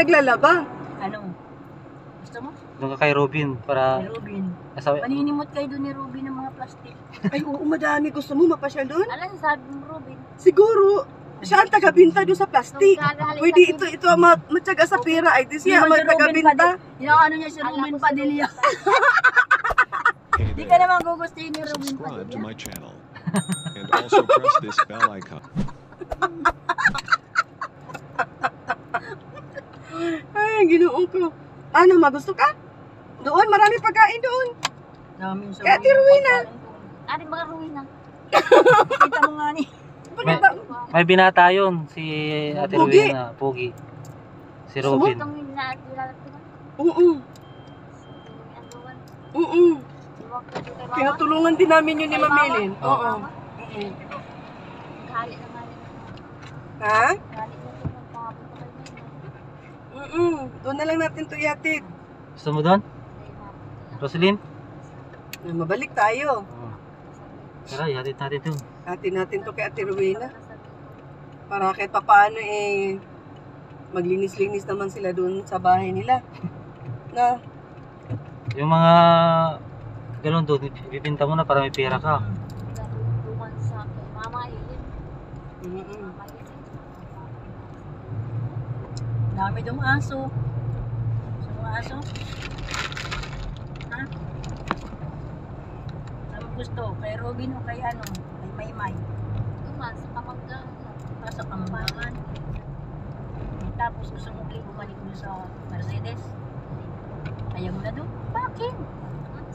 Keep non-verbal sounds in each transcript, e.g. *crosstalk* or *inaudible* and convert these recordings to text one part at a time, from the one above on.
naglalaba? Ano? Gusto mo? Doon ka kay Robin para Kay Robin. sabi, Maninimot kayo doon ni Robin ng mga plastic. *laughs* Ay, oo, madami. Gusto mo mapasyal doon? Alam, sabi mo, Robin. Siguro, siya ang tagabinta doon sa plastic. Pwede ito, ito ang ma- matyaga sa pera. Ay, di siya ang Hindi magtagabinta. Inaano niya si Robin Padilla. Hey *laughs* Di ka naman gugustuhin ni Robin subscribe to Padilla. my channel. And also press this bell icon. *laughs* Ay, ang ginoo ko. Ano, magusto ka? Doon, marami pagkain doon. Dami sa Kaya Ate Rowena. Ari, mga ruina. *laughs* Kita mo nga ni. Pagkata, may binata yun si Ate Pogi. Rowena, Pogi. Si Robin. Nilalagtugan. oo, oo. Tinutulungan din namin yun ni Kay Ma'am mama. Milin. Kay Oo. Oo. Ha? Gali na doon. Nagpapapit na kayo Oo. Doon na lang natin to ihatid. Gusto mo doon? Rosalyn? Na Mabalik tayo. Oo. Tara, ihatid natin doon. Atin natin to kay Ate Rowena. Para kahit papaano eh, maglinis-linis naman sila doon sa bahay nila. *laughs* Na, Yung mga ganun doon, ibibinta mo na para may pera ka. Duman sa kay mama Ilin. mm Mama Ilin. Dami dong aso. Gusto mo aso? Ha? Mo gusto? Kay Robin o kay ano? Kay Maymay? Duman sa kamangga. Nasa kambangan. Tapos gusto mo ulit bumalik doon sa Mercedes? Ayaw mo na doon? Bakit?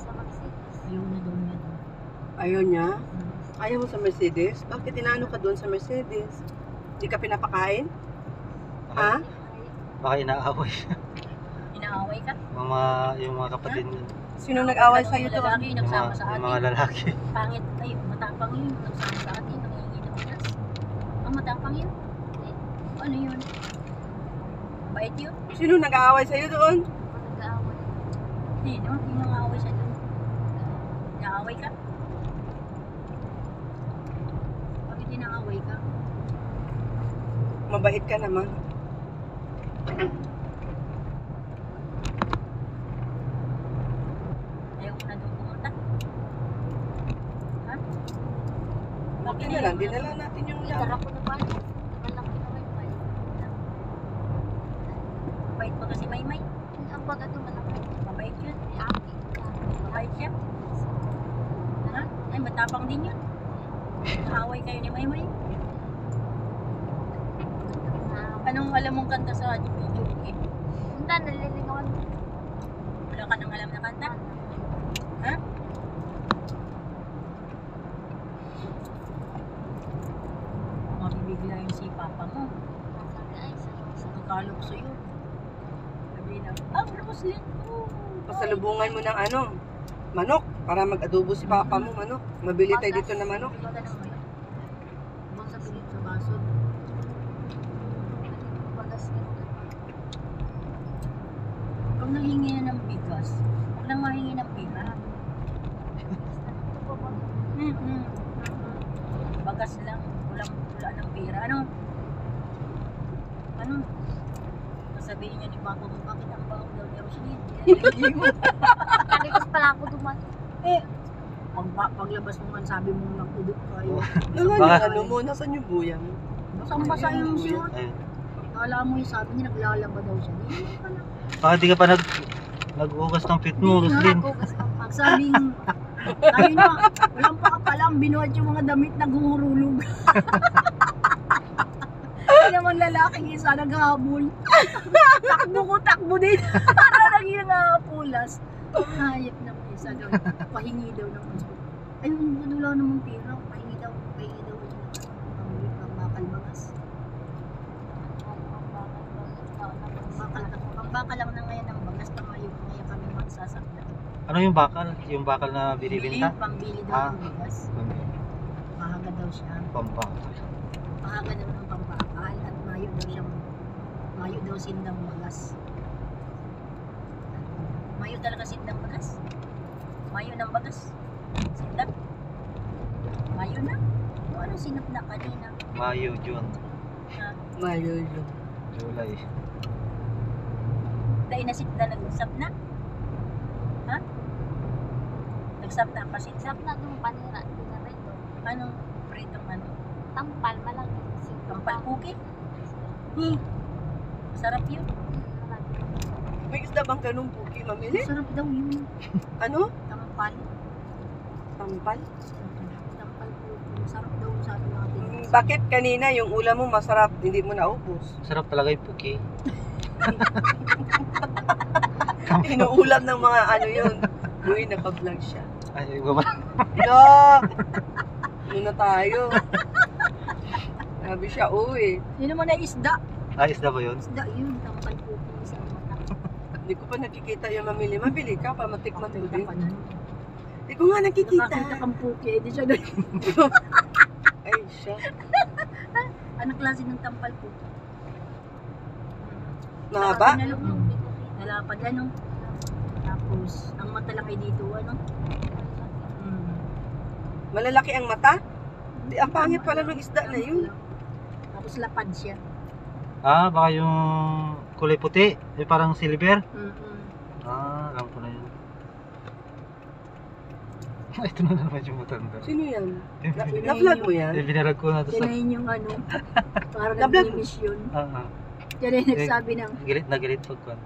Sa Mercedes. Ayaw na doon niya doon. ayaw niya. Ayaw mo sa Mercedes? Bakit inaano ka doon sa Mercedes? Hindi ka pinapakain? Ha? Baka inaaway. Inaaway ka? Yung mga, yung mga kapatid niya. Sino nag-away Yung doon? lalaki Yung nagsama mga, sa yung mga atin. lalaki. Pangit. Ay, matapang yun. Nagsama sa atin. Nangingi ng gas. Ang matapang yun. Ano yun? Bait yun? Sino nag-aaway sa'yo doon? Nag-aaway. Hindi, no? Hindi nangaaway siya doon. Naaway ka? Bakit inaaway ka? Mabait ka naman. Ayaw mo na doon pumunta? Ha? Okay na lang, dinala natin yung Itara ko na ba? Malaki na may may. Mabait pa kasi Maymay. Ang baga doon malaki. Mabait yun. Mabait siya. Ha? Ay, matapang din yun. Naaway kayo ni Maymay. Anong alam mong kanta sa video? Eh, Hindi, nalilingawan mo. wala ka nang alam na kanta? Ha? Mabibigla yung si Papa mo. Nagkalok sa'yo. Sabi na, ah, Roslyn. Oh. Pasalubungan mo ng ano, manok. Para mag-adobo si papa mo, manok. Mabili tayo dito na manok. Bili ka ng manok. Bang sa pilit sa baso. bagas ganito. Pag nanghingi na ng bigas, huwag nang mahingi ng ba? Mm-hmm. Bagas lang, walang wala ng pera. Ano? Ano? Sasabihin niya ni Papa mo, bakit ang baho daw ni mo. Kanikas pala ako duman. eh, pag, paglabas mo man sabi mo nagudok kayo. Baka- yung ano mo, nasan yung buyan mo? Basang-basa yung siya. Ayun. Akala mo yung sabi niya naglalaba daw siya. Hindi naman pala. Baka di ka pa nag, nag-ugas ng pit mo, Roslyn. Nagugas ng pag. Sabing, tayo na, walang pakapalang binuhat yung mga damit na gumurulog. *laughs* Hindi naman lalaking isa naghahabol. *laughs* takbo ko, takbo din. *laughs* Para naging nangapulas. Hayop na may isa daw. Pahingi daw ng gusto. Ay, wala namang pera. Pahingi daw, pahingi daw. Pambili pang bakal bangas. Bakal, pambakal lang na ngayon ng bangas. Pamayo ngayon kami magsasaktan. Ano yung bakal? Yung bakal na binibinta? Bili, pambili daw Ah. ng bigas. Mahaga daw siya. Pambakal. Mahaga daw ng pampakal at mayo daw siyang mayo daw sindang bagas. Mayo talaga sindang bagas. Mayo ng bagas. Sindang. Mayo na. O anong sinap na kanina? Mayo, June, Mayo yun. July. Dahil nasit na nag-usap na. Ha? Nagsap na kasi. Sarap na itong panira. Pinarito. Ano? Pritong ano? Tampal, malaki. Kampal cookie? Hmm. Sarap yun. May isda bang ganun puki mamili? Sarap daw yun. Ano? Tampal. Tampal? Tampal cookie. Sarap daw sabi natin. Mm, Bakit kanina yung ulam mo masarap, hindi mo naubos? Sarap talaga yung puki. *laughs* Inuulam ng mga ano yun. Uy, naka-vlog siya. Ay, iba ba? No! Ano na tayo? Sabi siya, uy. Yun naman ay isda. Ah, isda ba yun? Isda yun. Tampal cookie sa mata. Hindi ko pa nakikita yung mamili. Mabili ka pa, matikman ko din. Hindi ko nga nakikita. Nakakita kang puki. Eh, di siya doon. *laughs* Ay, siya. Anong klase ng tampal cookie? Mahaba? Nalap yung nalapad ano. Tapos, ang mata lang ay dito, ano? Mm. Malalaki ang mata? Di, ang pangit pala ng isda na yun. Tapos lapad siya. Ah, baka yung kulay puti. Yung parang silver. Mm-mm. Ah, alam ko na yun. *laughs* Ito na naman yung matanda. Sino yan? Na, na-vlog mo yan? Eh, binarag ko na to Yan sa... yun yung ano. Parang Na-vlog mo? nag-miss yun. Ah, ah. Yan yung nagsabi ng, Galit na galit pagkwan.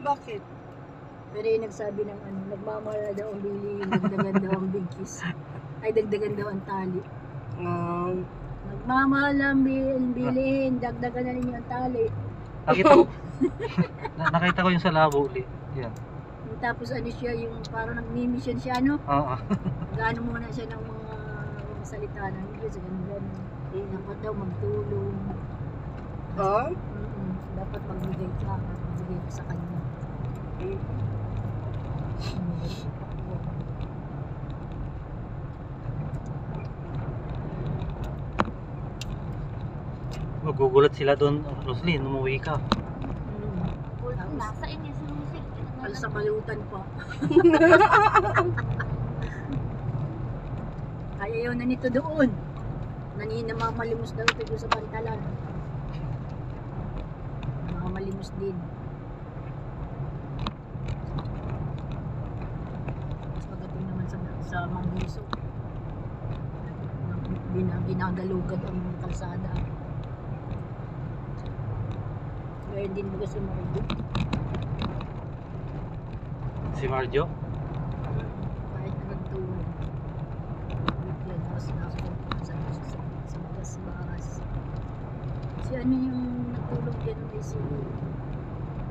Bakit? na yung nagsabi ng ano, nagmamahal na daw ang bili, dagdagan daw ang bigkis. Ay, dagdagan daw ang tali. Um, Nagmamahal ang bil- bilhin, dagdagan na ninyo ang tali. Nakita ko. na, nakita ko yung sa labo ulit. Yan. Tapos ano siya, yung parang nag-mission siya, ano? Ah. Gano muna siya ng mga, mga salita ng English, ganun ganun. Dapat daw magtulong. oh? Mm-mm. Dapat magbigay ka, magbigay ka sa kanya. Mm. Magugulat sila doon. Roslyn, umuwi ka. Wala. Nasa inyo si Lucy. Al sa balutan pa. *laughs* Kaya yun na nito doon. Nanina mamalimos daw ito sa pantalan. Mamalimos din. Mas magating naman sa, Gina, ginagalugad ang kalsada. Ngayon din ba kasi Maribig? Si Marjo. kahit na nagtulong. Bigyan ako sinasok sa sa bakas. Si ano yung nagtulong dyan ay si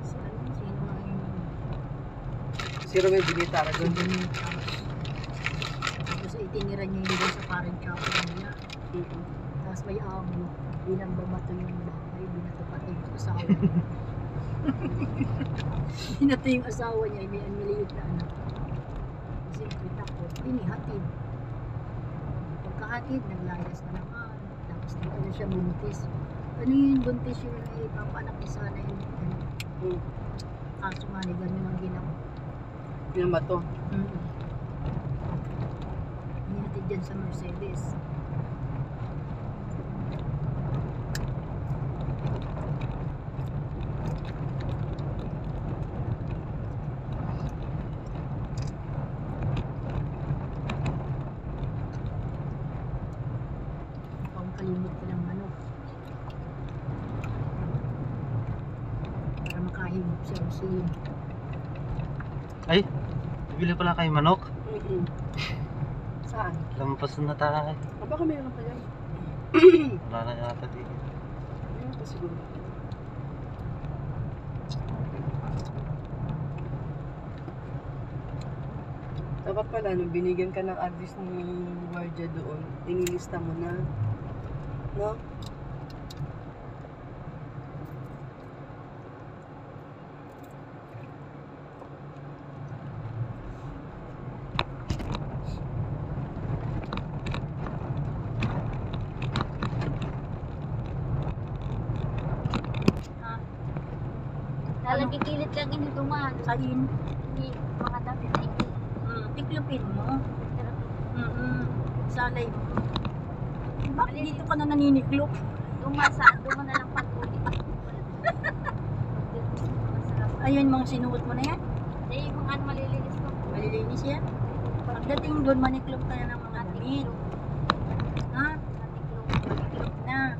si ano sino nga yung Si Romel Binita si. Benita. Tapos itinira niya yun doon sa parent chapel nila. Mm-mm. Tapos may amo, bilang bamato yung bahay, binato pati yung asawa niya. *laughs* binato yung asawa niya, may aniliit na anak. Siyempre takot, inihatid. Pagkahatid, naglayas na naman. Tapos di ano siya buntis. Ano yung buntis yun ay papanak ni sana yung ano. Mm. Kaso nga ganun ang ginawa. Yan ba to? Mm. Inihatid dyan sa Mercedes. Kalimot ko ng manok. Para makahimop siya o siya. Bibili pala kayo manok. Lampas na tayo. Ah, baka meron pa yan. *clears throat* Wala na yata di. Meron pa siguro. Dapat pala, nung binigyan ka ng address ni Wardia doon, inilista mo na. No? Lalagay kilit lang ini duman. Kain. Hindi mga damit na ini. Mm, tiklopin mo. Mm-mm. Salay mo. Bakit dito ka na naniniklop? Duma sa, duma na lang patuloy. *laughs* Ayun, mga sinuot mo na yan. Eh, yung mga ano malilinis ko. Malilinis yan. Pagdating doon, maniklop ka na ng mga damit. Ha? Natiklong. Maniklop na.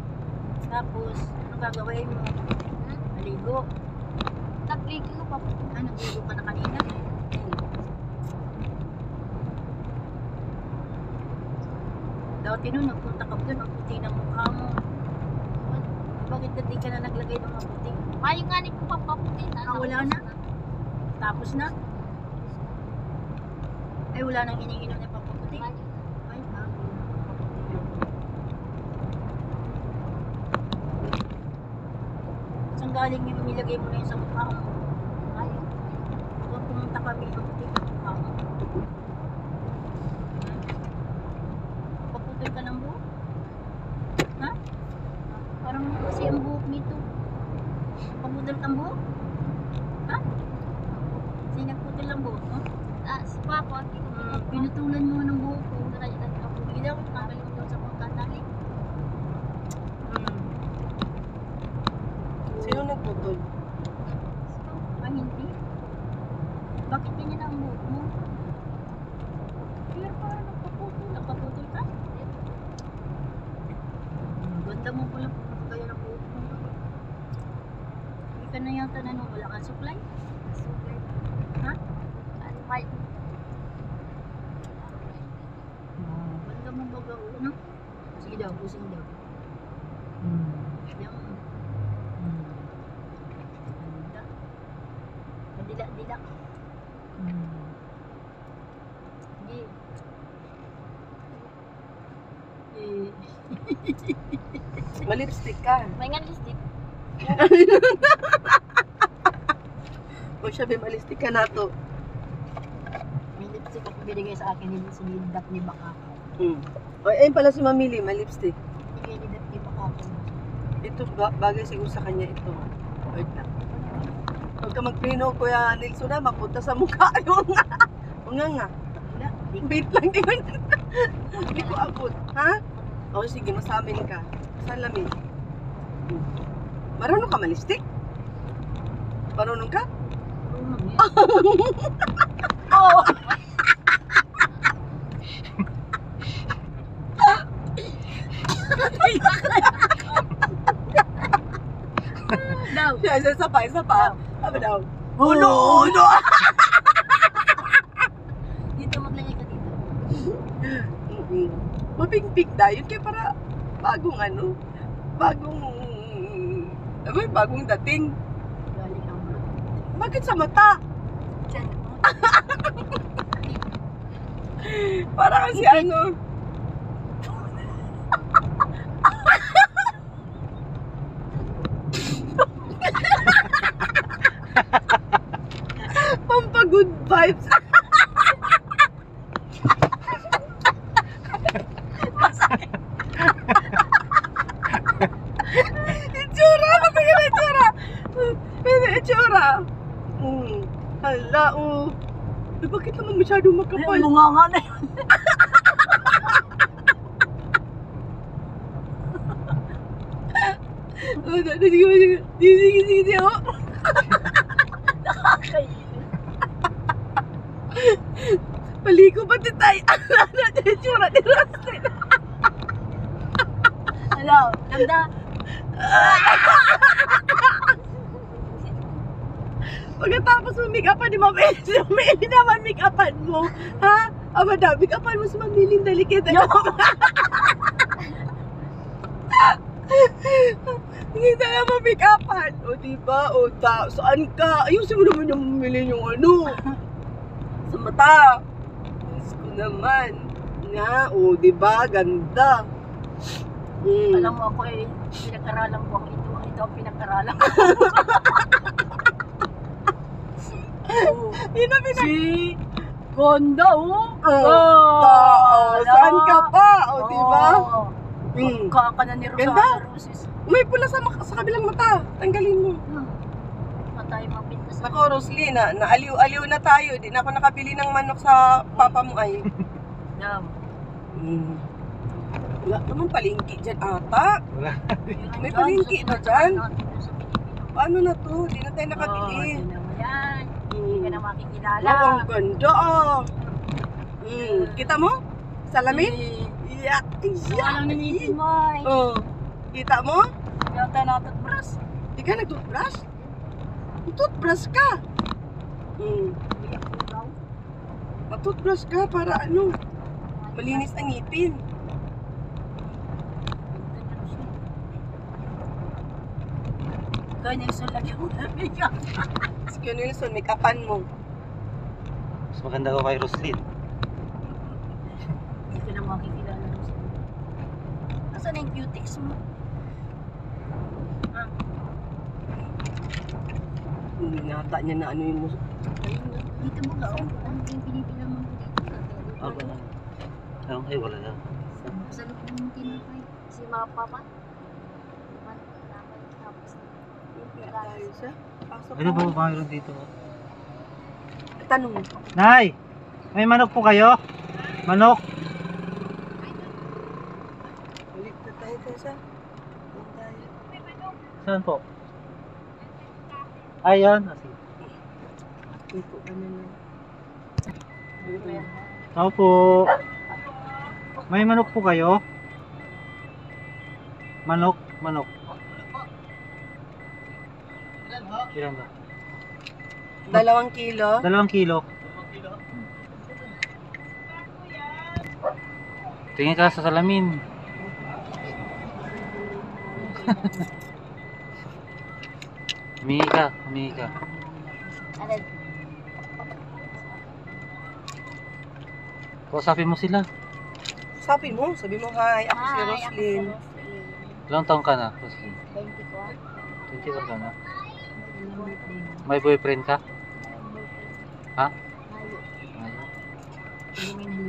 Tapos, ano gagawin mo? Hmm? Maligo. Nagligo pa po. Ah, nagligo ka na kanina. Dati nun, nagpunta ka doon, ang puti ng mukha mo. Bakit dati ka na naglagay ng maputi? Mayo nga ni ko papaputi na. Ah, wala na? Tapos na? Ay, wala nang iniinom na papaputi. Mayo. Ay, ah. Saan galing yung nilagay mo na yun sa mukha mo? Mayo. Huwag pumunta kami ang puti ng mukha mo. Paputol ka ng buhok? Ha? Parang kasi ang buhok nito. Paputol kang buhok? Ha? Kasi nagputol ang buhok mo? Ah, si Papa, hindi ko Hmm, pinutulan mo ng buhok ko. Kaya nagkapo. Hindi daw, tanggalin mo daw sa pagkatali. Hmm. Sino nagputol? Ah, hindi. Bakit ganyan ang buhok mo? Pero parang nagpaputol. Nagpaputol ka? Ang Ganda mo pala kaya ng buhok mo. Hindi ka na yata na nung wala kang supply. Super. Ha? Ano, Mayo. Ganda mo baga no? Sige daw, pusing daw. Yan. Ganda. Kadila-dila. Sige. Eh, Malipstick ka. May nga listik. *laughs* O siya, may malistik ka na to. may lipstick ako binigay sa akin hindi si ni Bakako. Hmm. O, ayun pala si Mamili, malipstick. Binigay ni Dap ni Bakako. Ito, ba- bagay siguro sa kanya ito. Wait lang. Huwag ka magprino, Kuya Nilson na, mapunta sa mukha. *laughs* Yung nga. O nga nga. Wait lang, di ko, di ko abot. Ha? O sige, masamin ka. Salamin. Hmm. Marunong ka malistik? Marunong ka? marunong yan. Oo. Daw. Siya, isa, isa pa, isa pa. Sabi daw. Oh, Uno, uno! *laughs* Dito maglagay ka dito. Mm-mm. Maping-pink na yun kaya para bagong ano, bagong, ano bagong dating. Galing ang bro. Bakit sa mata? Diyan. *laughs* Para kasi ano, Pampagood vibes. itsura, kapag na itsura. Ano itsura? Mm. Hala, oh. Eh, bakit naman masyadong makapal? Ay, bunga nga na *laughs* yun. Oh, sige, sige, sige. Sige, sige, sige, oh. Nakakainin. Paligo ba ti tayo? Ano na itsura ni Rustin? Hello, ganda. *laughs* Pagkatapos mo make upan ni Ma'am Elsie, *laughs* Mamili naman make upan mo. Ha? Aba daw, make upan mo si Ma'am Lilin Dalikit. Yo. *laughs* Hindi na naman make upan. O diba? O ta, saan ka? Ayusin mo naman yung mamili yung ano. Sa mata. Diyos ko naman. Nga, o diba? Ganda. Mm. Alam mo ako eh, pinag-aralan ko ang ito. Ito ang pinag-aralan ko. *laughs* Oh, Yun ang pinag- si Ganda, oh. Oh, Oh. Saan ka pa? O diba? Oh. Mm. Kaka na ni Ganda. Rosana Roses. May pula sa, mak- sa kabilang mata. Tanggalin mo. Hmm. Matay mapintas. Nako, Rosly, na, naaliw-aliw na tayo. Di na ako nakabili ng manok sa papa mo ay. Dam. Mm. Wala naman palingki dyan ata. Wala. May palengke ba dyan? paano na to? Di na tayo Oh, nakabili. tingnan mo yan. Ka na makikilala. Wow, ang ganda ah. Mm. Kita mo? Salamin? Yak! Wala Yak! lang nangipin mo eh. Oh. Kita mo? Yata na toothbrush. Di ka nag-toothbrush? Toothbrush ka. Mm. Mag-toothbrush ka para ano? Malinis ang ngipin. Ganyan sa lagyan mo na makeup. *laughs* Si Kuya Nelson, make upan mo. Mas maganda ko kay Roslyn. Hindi ka na makikilala mo sa Nasaan na yung cutics mo? Hindi nata niya na ano yung mus- Ayun na. Dito mo ka. oh. Ano yung pinipilang mo dito? Ah, ba? Ayun, ay wala na. Sa loob ng tinapay. Si Mapa pa. Man, namin, tapos Kaya tayo siya. Pasok Ano ba mayroon dito? Tanong mo. Nay! May manok po kayo? Manok? Ulit na tayo tayo. Saan po? Ayan. Ah, sige. Dito ka na. Ako po. May manok po kayo? Manok? Manok. Ilan ba? Dalawang kilo. Dalawang kilo. Tingin ka sa salamin. *laughs* Humingi ka, humingi ka. Ano, Kausapin mo sila. Sabi mo, sabi mo, hi, ako si Roslyn. Ilang taong ka na, Roslyn? 24. 21 ka na. May boyfriend ka? Ha?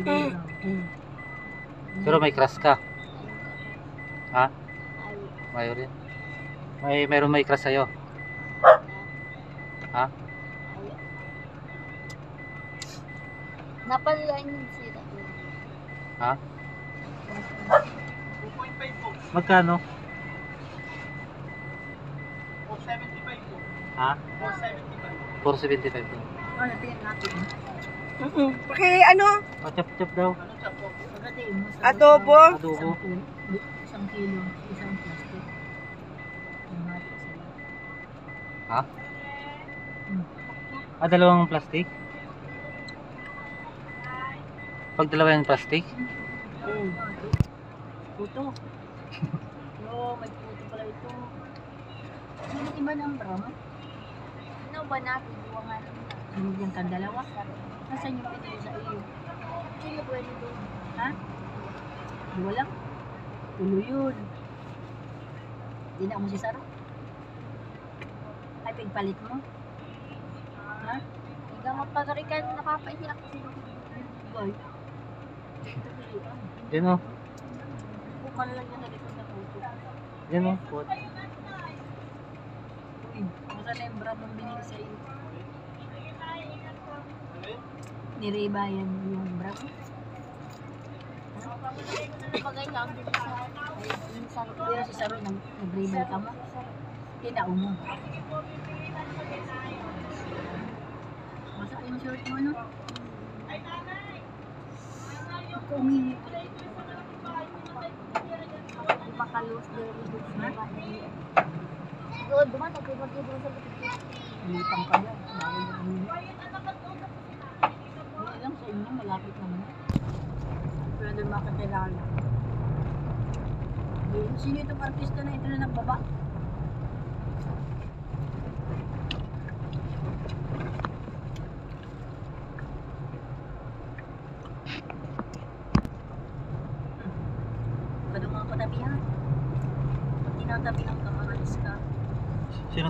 Ayaw. Pero may crush ka? Ha? Mayo rin. May meron may crush sa'yo. Ha? Mayo. Napalaan yun sila. Ha? Magkano? 475 Ha? 475 po. Ano, tingnan natin. Mm-mm. Paki ano, Oh, chop chop daw. Mo sa- adobo. Adobo. Isang kilo, isang plastic. Ha? Ah, dalawang plastic? Pag dalawa yung plastic? Mm. Puto. *laughs* Yo, may puto pala ito. Ano iba ng brown? Ano ba natin? Iwangan natin. Binigyan kang dalawa. Nasaan yung pinili sa iyo? Sino pwede doon? Ha? Dua lang? Tulo yun. Hindi mo si Saro. Ay, pigpalit mo. Ha? Hanggang mapagarikan, napapaiyak sila. Boy. Yan o. Bukal lang yan na likod ng puto. Yan o. What? Brand mong binili sa iyo? Niriba yan yung brand. Bagay lang din sa minsan ko. Pero si Saro nag nag-rebel ka mo. Tinao mo. Masa yung short mo no? Ako umihi pala ito. Di ba kalos din yung na ba? Doon, dumatag ko doon sa likod. Lipang ka yan. Hindi lang sa inyo, malapit naman. Pwede makakilala. Ayun, Sino itong artista na ito na nagbaba? Kadung ang patabihan. Pag tinatabihan ka, maalis ka. Sino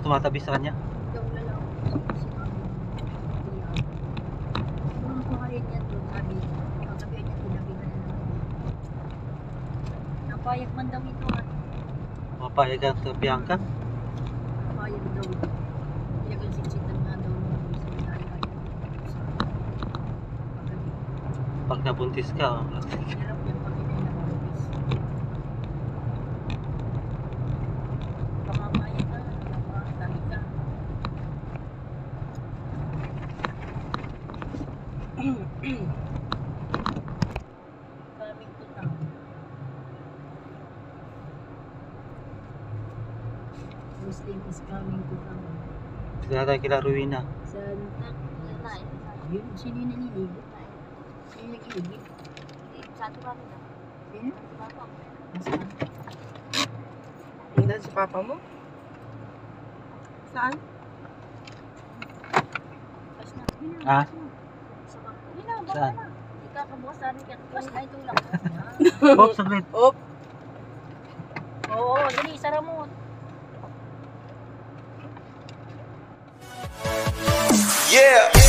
tumatabi sa kanya? Yung lalaki. Siguro ko rin yan doon, sabi. Kagabi niya, tinabihan na naman. Napayag man daw ito, ah. Mapayag ang sa Bianca? Napayag daw. Pinagal siksitan nga daw sa. Sa. Pag nabuntis ka, oh. Tayo kila Ruina. Santa Yun sino yung naliligo? Sino yung nag-iigit? Sa ato kami na. Sino? Sa ato kami. Nasaan? Hindi si papa mo? Saan? Ah? Saan? sa amin. Pas na, ito lang. Hop, saglit. Op! Oo, dali, sara mo. Yeah.